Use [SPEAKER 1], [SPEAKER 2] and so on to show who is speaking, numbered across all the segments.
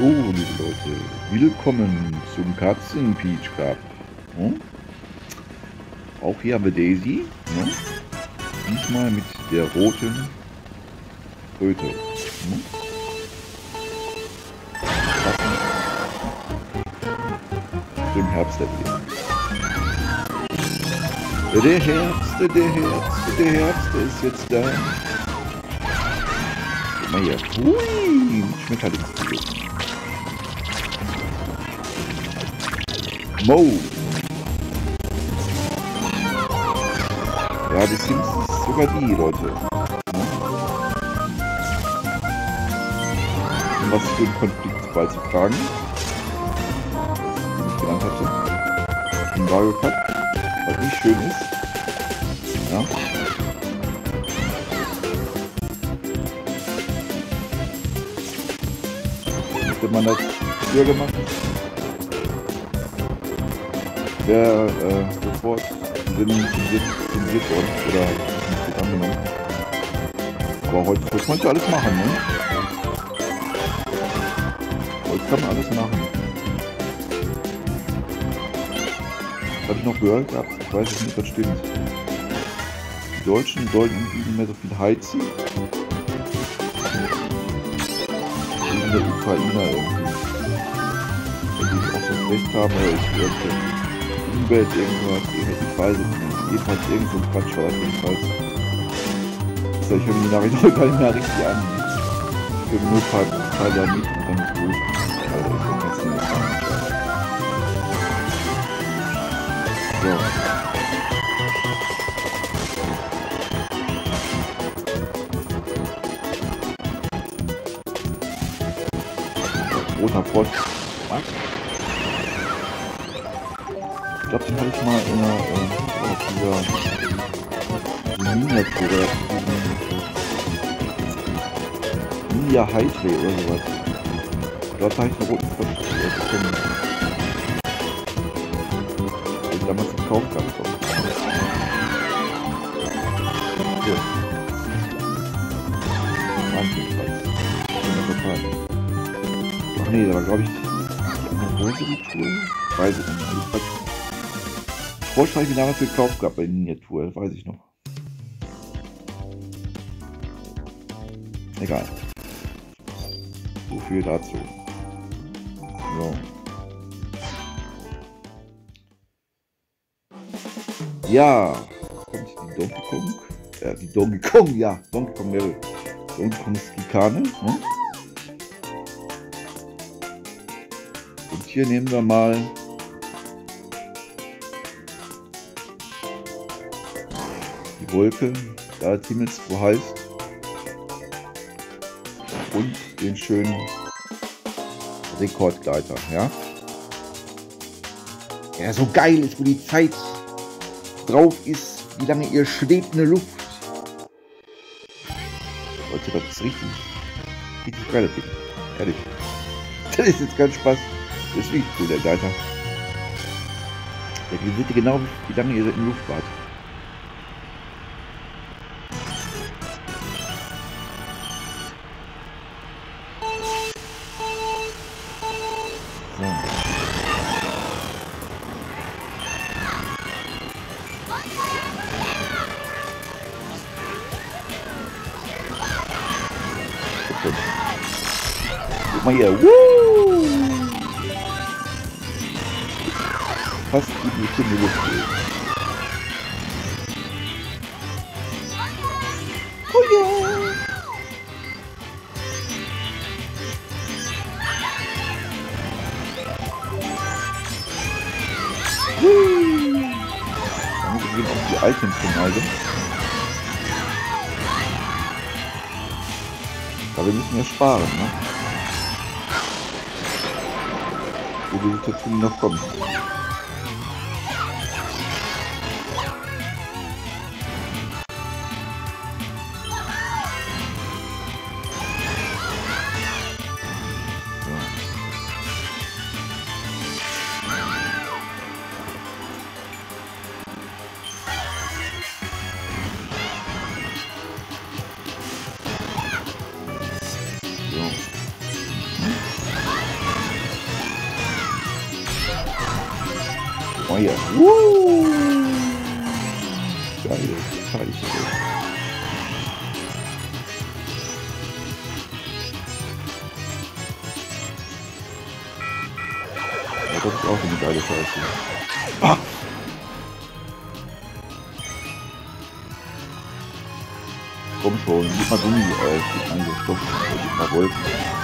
[SPEAKER 1] So, liebe Leute, willkommen zum Katzen Peach Cup. Hm? Auch hier haben wir Daisy. Ne? Diesmal mit der roten Kröte. Hm? Im Herbst wieder. Der Herbst, der Herbst, der Herbst, ist jetzt da. Guck mal hier. Hui, Schmetterlingsbild. Mo. Ja, die Sims sogar die, Leute. Um was für einen Konflikt beizutragen. Den ich genannt hatte. Im Mario Cup. Was nicht schön ist. Ja. Hätte man das früher gemacht, wäre äh, sofort zensiert, zensiert worden oder nicht angenommen. Aber heute, heute kannst du alles machen, ne? Heute kann man alles machen. Habe ich noch gehört gehabt, ich weiß es nicht, das stimmt. Die Deutschen sollten nicht mehr so viel heizen. Wegen der Ukrainer irgendwie. Wenn die auch so schlecht haben, oder ich irgendwie Umwelt irgendwas, ich weiß es nicht. Jedenfalls irgend so ein Quatsch war jedenfalls. Das ich irgendwie die Nachricht heute gar nicht mehr richtig an. Ich höre nur ein paar Teile mit und dann ist gut. Also ich kann jetzt nicht sagen. So. Roter Frosch. Glaube, den hatte ich mal in einer, äh, dieser Miniatur, Ninja Highway oder sowas. Ich glaube, da habe ich einen roten Frosch bekommen. Den damals gekauft gehabt. Hier. Antipreis. total. Ach nee, da war glaube ich eine die Tour. Weiß ich nicht. Frosch habe ich mir damals gekauft gehabt bei Miniatur, weiß ich noch. Egal. So viel dazu. So. Ja, kommt die Donkey Kong. Ja, die Donkey Kong, ja, Donkey Kong Level. Donkey Kong Skikane. Ne? Und hier nehmen wir mal Wolke, da Timmels wo heißt. Und den schönen Rekordgleiter, ja. Ja, so geil ist, wo die Zeit drauf ist, wie lange ihr schwebt in der Luft. Leute, das ist richtig, richtig geil, Ding. Ehrlich. Das ist jetzt kein Spaß. Das ist richtig cool, der Gleiter. Der seht ihr genau, wie lange ihr in der Luft wart. Guck mal hier. Woo! Fast die Stunde Luft. Oh yeah! Woo! Dann gehen auch die Items gemeinsam. Aber wir müssen ja sparen, ne? Wo die Situation noch kommt. Ja. Uh. Geil. Scheiße. Ja, das ist auch eine geile Scheiße. Ah. Komm schon, gib mal Gummi, äh, gib mal Stoff, gib mal Wolken.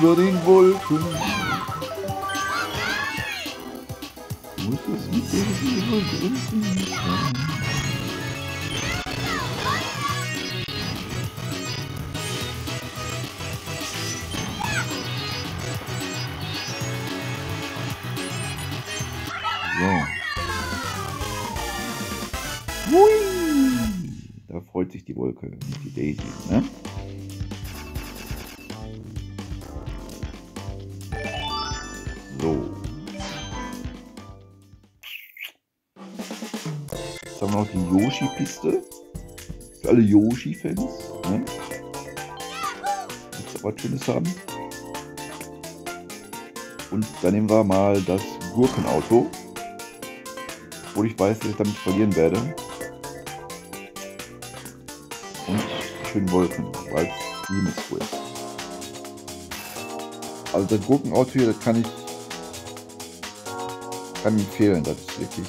[SPEAKER 1] Über den Wolken. Muss es mit den Wolken sein? freut sich die Wolke, die Daisy. Ne? Wir noch die Yoshi-Piste. Für alle Yoshi-Fans. Ne? Jetzt aber Schönes haben. Und dann nehmen wir mal das Gurkenauto. Obwohl ich weiß, dass ich damit verlieren werde. schönen Wolken, weil es Himmelsruhe ist. Also das Gurkenauto hier, das kann ich kann empfehlen, das ist wirklich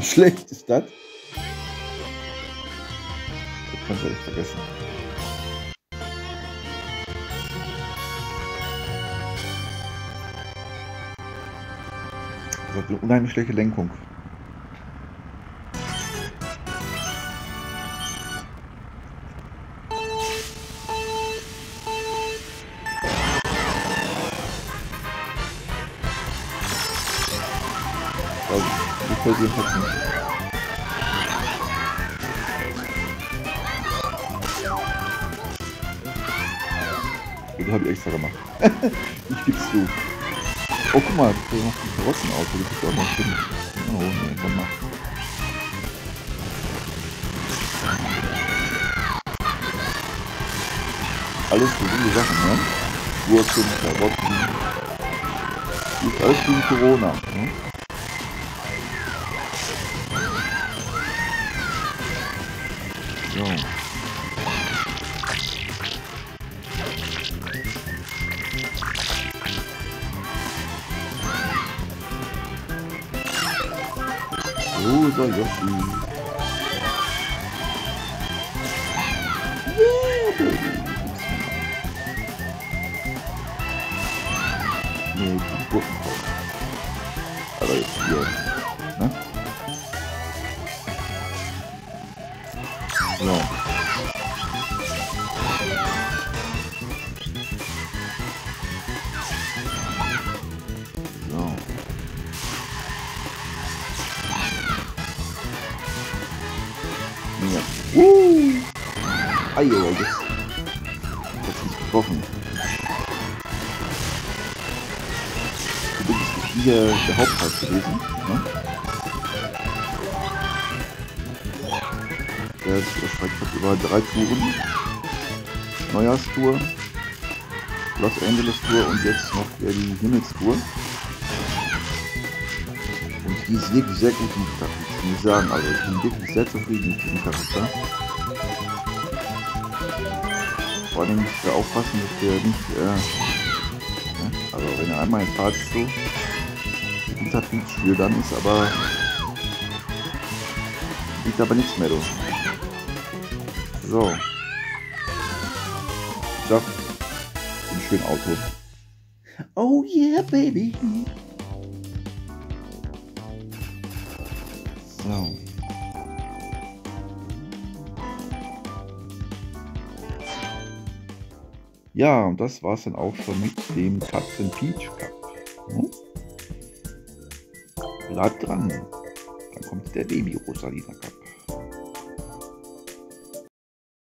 [SPEAKER 1] schlecht ist das. Könnt ihr echt vergessen. Das hat eine unheimlich schlechte Lenkung. dir jetzt nicht. Das habe ich extra gemacht. ich gib's zu. Oh, guck mal, da noch ein Karossenauto. Das ist auch noch schön. Oh, nee, komm mal. Alles gesunde Sachen, ne? Wurzeln, Karotten. Ist alles gegen Corona, ne? So. Rosa Yoshi. Yeah, baby. Nee, die Gurkenhaut. Aber jetzt hier. So. So. Ah, ja, jetzt. Jetzt ist getroffen. Du bist hier der Hauptpreis gewesen. Ne? Der erstreckt hat über drei Touren. Neujahrstour, Los Angeles Tour und jetzt noch die Himmelstour. Und die ist wirklich sehr gut muss ich sagen. Also ich bin wirklich sehr zufrieden mit diesem Charakter. Vor allem muss wir aufpassen, dass der nicht, äh, ne? also wenn er einmal in Fahrt so Spiel dann ist aber liegt aber nichts mehr, du. So. So. Ein schönes Auto. Oh yeah, baby. So. Ja, und das war's dann auch schon mit dem Katzen Peach Cup. Hm? Bleibt dran. Dann kommt der Baby Rosalina Cup.